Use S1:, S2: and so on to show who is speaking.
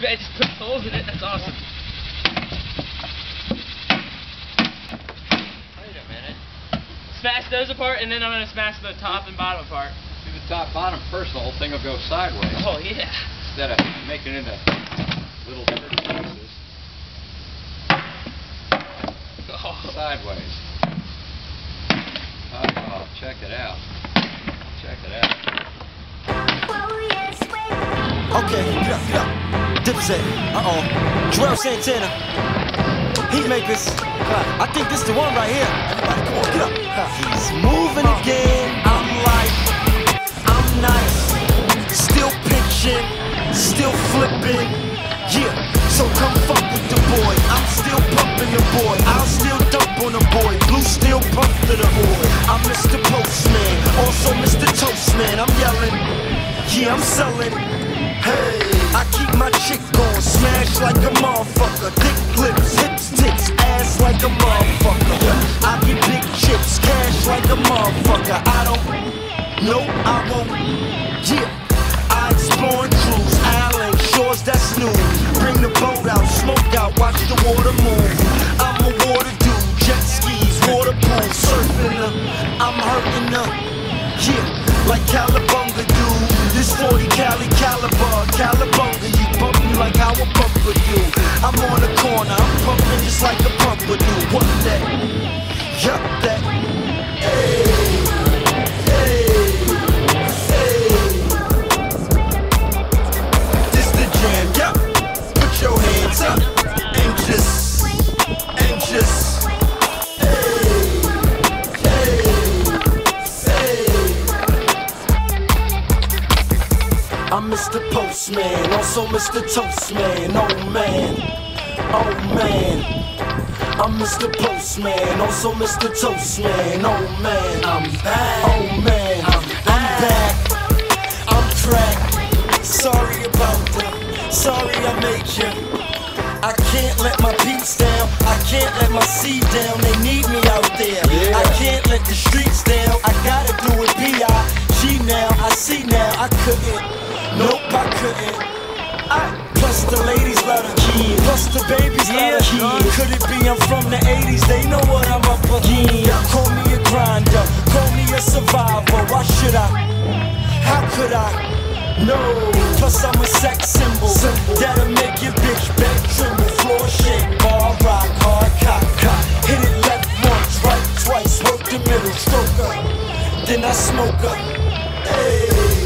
S1: I just put holes in it. That's awesome. Wait a minute. Smash those apart, and then I'm gonna smash the top and bottom apart.
S2: Do the top bottom first, the whole thing will go sideways.
S1: Oh yeah.
S2: Instead of making it into little dirty pieces.
S1: Oh.
S2: Sideways. Oh, check it out. Check it out.
S3: Okay, get up, get up. Dipset. Uh-oh. Juelz Santana. Heatmakerz. I think this the one right here. Everybody, come on, get up. He's moving again. I'm like, I'm nice. Still pitching, still flipping. Yeah, so come fuck with the boy. I'm still pumping the boy. I'll still dump on the boy. Blue still pump to the boy. I'm Mr. Postman, also Mr. Toastman. I'm yelling, yeah, I'm selling. Hey, I keep my chick going, smash like a motherfucker. Dick lips, hips, tits, ass like a motherfucker. I get big chips, cash like a motherfucker. I don't, no, I won't. Yeah, I explore and Calabunga. You bump me like how a bumper do. I'm on the corner, I'm pumping just like a pumper do. What that? Yup, that. I'm Mr. Postman, also Mr. Toastman. Oh man, oh man. I'm Mr. Postman, also Mr. Toastman. Oh man, I'm back. Oh man, I'm back. I'm cracked. Sorry about that. Sorry I made you. I can't let my peeps down. I can't let my seed down. They need me out there. I can't let the streets down. I gotta do it P.I.G. now. I see now. I couldn't. Couldn't. I, plus the ladies love the kid. Plus the babies love the kid. Could it be I'm from the 80s? They know what I'm up against. Call me a grinder. Call me a survivor. Why should I? How could I? No. Plus I'm a sex symbol. That'll make your bitch back tremble. Floor shake, bar rock, hard cock, cock. Hit it left once, right twice. Work the middle, stroke her. Then I smoke her.